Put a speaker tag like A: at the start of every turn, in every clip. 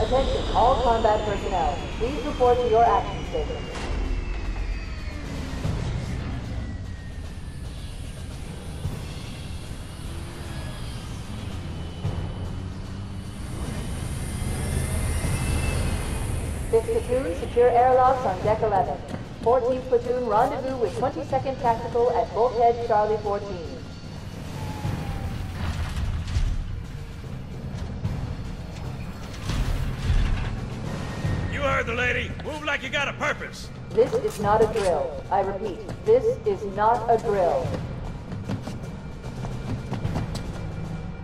A: Attention, all combat personnel. Please report to your action station. Fifth platoon, secure airlocks on deck 11. 14th platoon, rendezvous with 22nd Tactical at Bulkhead Charlie 14.
B: You heard the lady. Move like you got a purpose.
A: This is not a drill. I repeat, this is not a drill.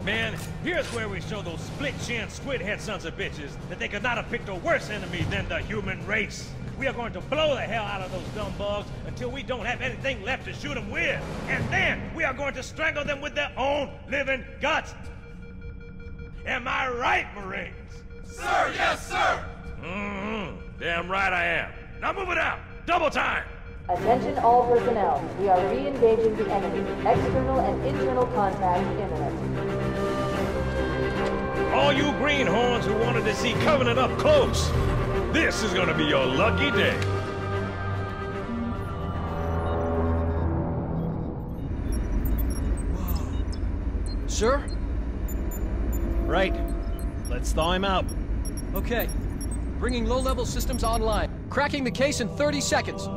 B: Man, here's where we show those split-chin, squid-head sons of bitches that they could not have picked a worse enemy than the human race. We are going to blow the hell out of those dumb bugs until we don't have anything left to shoot them with. And then we are going to strangle them with their own living guts. Am I right, Marines?
C: Sir, yes, sir!
B: Mm-hmm. Damn right I am. Now move it out. Double time.
A: Attention all personnel. We are re-engaging the enemy. External and internal contact imminent.
B: All you greenhorns who wanted to see Covenant up close, this is gonna be your lucky day.
D: Sure?
E: Right. Let's thaw him out.
D: Okay. Bringing low-level systems online. Cracking the case in 30 seconds.